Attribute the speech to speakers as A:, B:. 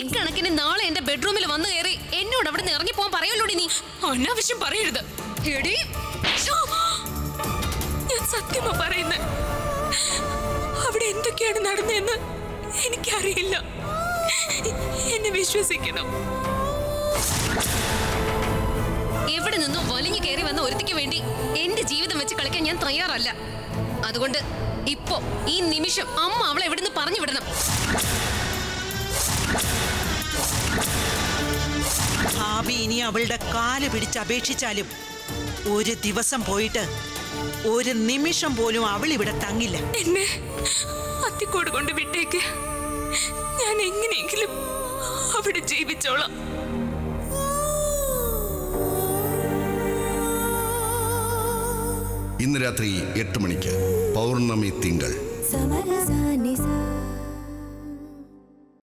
A: ഇക്കണക്കിന് നാളെ എന്റെ ബെഡ്റൂമിൽ വന്നു കയറി എന്നോട് അവിടെ നിന്ന് ഇറങ്ങി പോകാൻ പറയുള്ളൂടി നീ?
B: അനാവശ്യം പറയരുത്.
A: എടി!
B: ഞാൻ സത്യമാ പറയുന്നത് അവിടെ എന്തൊക്കെയാണ് നടന്നതെന്ന് എനിക്കറിയില്ല. എന്നെ വിശ്വസിക്കണം.
A: എവിടെ നിന്നും വലിഞ്ഞു കയറി വന്ന ഒരുത്തിക്ക് വേണ്ടി എന്റെ ജീവിതം വെച്ച് കളിക്കാൻ ഞാൻ തയ്യാറല്ല. അതുകൊണ്ട് ഇപ്പോ ഈ നിമിഷം അമ്മ അവളെ എവിടുന്ന് പറഞ്ഞു
C: ഭാവി ഇനി അവളുടെ കാൽ പിടിച്ച് അപേക്ഷിച്ചാലും ഒരു ദിവസം പോയിട്ട് ഒരു നിമിഷം പോലും അവൾ ഇവിടെ തങ്ങില്ല.
B: എന്നെ അത്തിക്കോട് കൊണ്ട് വിട്ടേക്ക്. ഞാൻ എങ്ങനെയെങ്കിലും അവിടെ ജീവിച്ചോളാം.
D: ഇന്ന് രാത്രി എട്ട് മണിക്ക് പൗർണമി തിങ്കൾ.